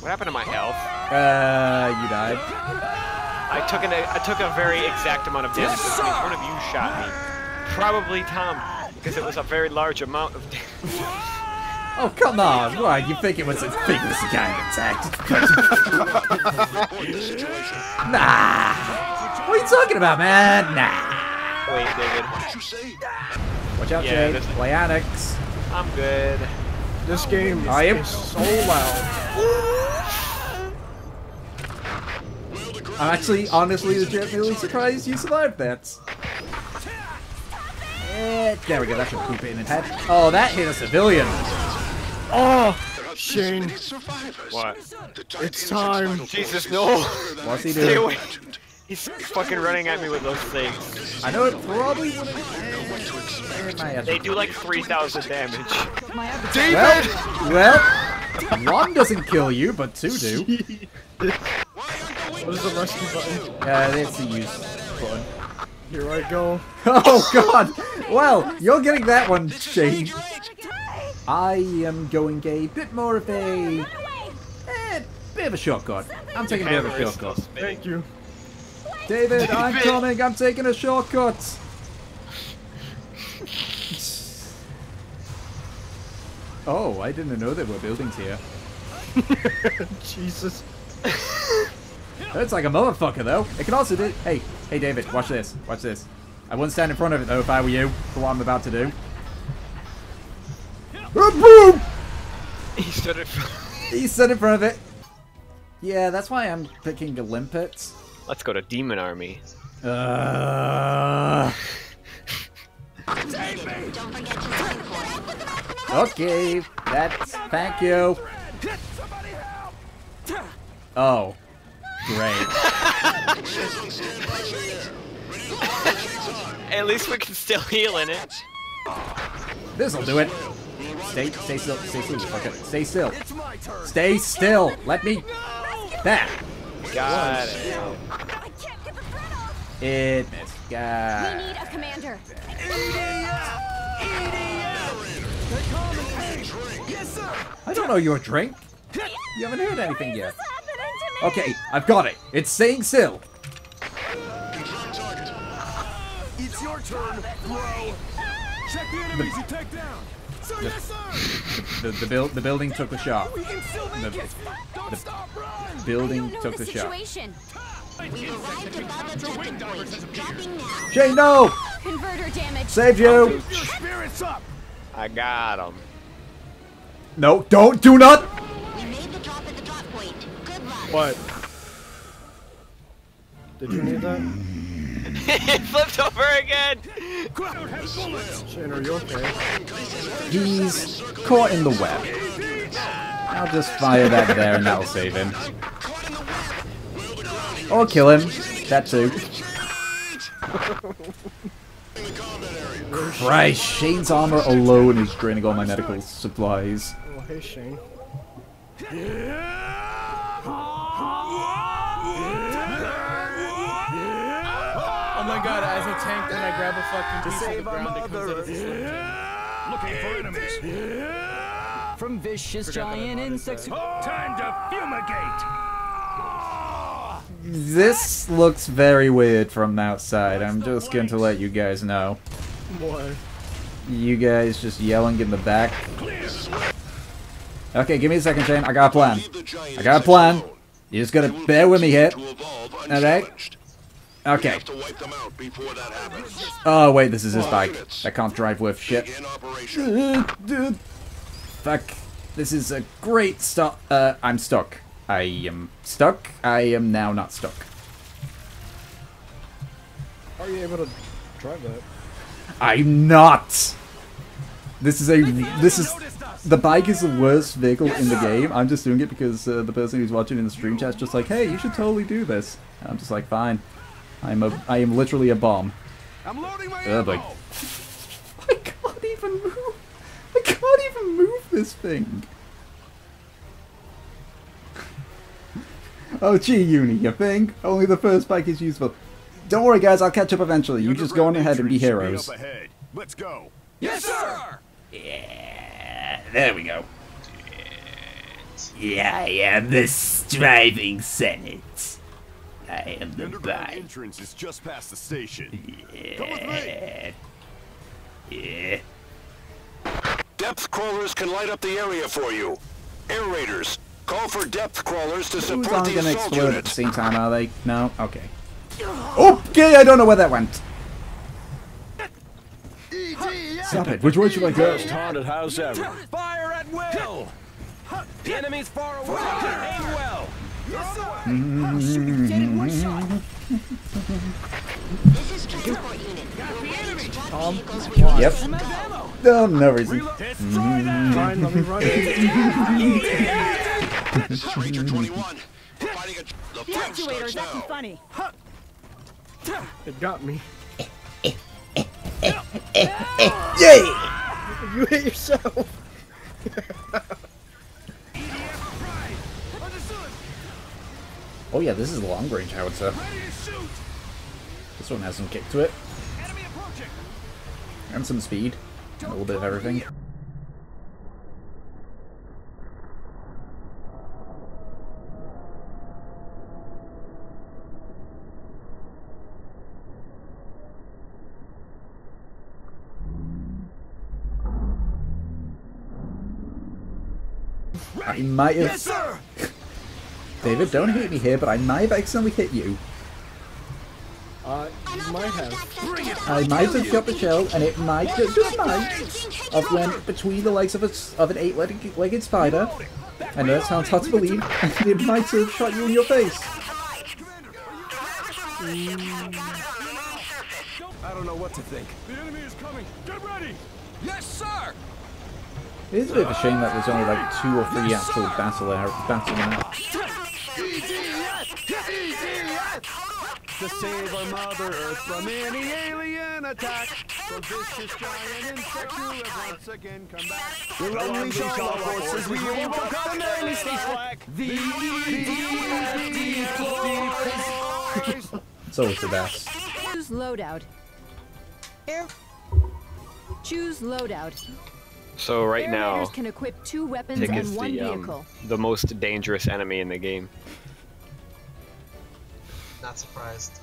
What happened to my health? Uh, you died. I took an I took a very exact amount of damage. Yes, One of you shot me. Probably Tom, because it was a very large amount of damage. Oh, come on. Why, you think it was a think it was a attack? nah. What are you talking about, man? Nah. Wait, David. Watch out, Yeah, Jay. this- Play Annex. I'm good. This game is, I am- so loud. I'm actually, honestly, legitimately surprised you survived that. There we go, that should poop it in the head. Oh, that hit a civilian. Oh, Shane, What? it's time. Jesus, no! What's he Stay doing? away! He's fucking running at me with those things. I know it probably wouldn't. Might have They do like 3,000 damage. Well, well, one doesn't kill you, but two do. What is the rescue button? Uh, that's the use button. Here I go. Oh god! Well, you're getting that one, Shane. I am going a bit more of a eh, bit of a shortcut. I'm taking a bit of a Hammer is shortcut. Thank you. David, I'm coming. I'm taking a shortcut. Oh, I didn't know there were buildings here. Jesus. It's like a motherfucker, though. It can also do. Hey, hey, David, watch this. Watch this. I wouldn't stand in front of it though if I were you for what I'm about to do. Boom! He stood in He stood in front of it. Yeah, that's why I'm picking the limpets. Let's go to Demon Army. Uh, okay, that's thank you. Oh, great. At least we can still heal in it. This'll do it. Stay, stay still, stay still, you fucker. Stay still. Stay still. Let me. There. Got it. It missed. We God. need a commander. I don't know your drink. You haven't heard anything yet. What's happening to me? Okay, I've got it. It's saying still. It's your turn, bro. Check the enemies you take down. Sir, yes, sir. The the, build, the building took the shot. We can still make The- it. Don't the- stop, run. Building don't took the the shot. situation. We've arrived above objective point. Dropping now. Jay, no! Converter damage. Saved you! Your spirits up. I got him. No, don't, do not! We made the drop at the drop point. Good luck. What? Did you need that? it flipped over again! Crowd has bullets. Shane, are you okay? He's caught in the web. I'll just fire that there and that'll save him. Or kill him. That too. Christ, Shane's armor alone is draining all my medical supplies. Oh, hey, Shane. Oh my god, as a tank, when I grab a fucking piece of the ground, it comes out mother. as. Looking for enemies. From vicious giant insects. Time to fumigate. This looks very weird from the outside. I'm just going to let you guys know. What? You guys just yelling in the back. Okay, give me a second, Shane. I got a plan. I got a plan. You just gotta bear with me here. Alright? Okay. Oh, wait, this is his bike. I can't drive with shit. Dude. Fuck. This is a great start. Uh, I'm stuck. I am stuck. I am now not stuck. How are you able to drive that? I'm not. This is a. This is. The bike is the worst vehicle in the game. I'm just doing it because uh, the person who's watching in the stream chat's just like, "Hey, you should totally do this." I'm just like, "Fine." I'm a. I am literally a bomb. I'm loading my Oh, ammo. I can't even move. I can't even move this thing. Oh, gee, Uni, you think? Only the first bike is useful. Don't worry, guys. I'll catch up eventually. You just go on ahead and be heroes. Speed ahead. Let's go. Yes, sir. Yeah, there we go. Yeah, I am the striving senate. I am The the bike. entrance is just past the station. Come with me. Yeah. Depth crawlers can light up the area for you. Air raiders, call for depth crawlers to Who's support aren't the gonna assault explode at the same time, are they? No? Okay. Okay, I don't know where that went. Stop it. Which way should I go? haunted house ever. Fire at will! The enemy's far away. Aim well. This is transport unit. Your Tom, vehicles why? Yep. No, no reason. Fine, mm. let me run it. Ranger 21, fighting a... The The fight actuator's acting funny. It got me. Yay! You hit yourself. Oh yeah, this is a long range howitzer. This one has some kick to it. And some speed. A little bit of everything. I might have. Yes, sir! David, don't hit me here, but I might have accidentally hit you. Uh, you might have. I might have shot the shell, and it might, just just might, have went between the legs of, a, s- of an eight-legged legged spider. I know that sounds hard to believe, and it might have shot you in your face. I don't know what to think. The enemy is coming. Get ready! Yes, sir! It is a bit of a shame that there's only like two or three actual battle ar- battle maps. To save our Mother Earth from any alien attack. The vicious giant insects who have once again come back. We'll unleash all our forces. We will overcome the enemy slack. The It's always the best. Choose loadout. Air. Choose loadout. So right now, raiders can equip two weapons Tick and is one the um, the most dangerous enemy in the game. Not surprised.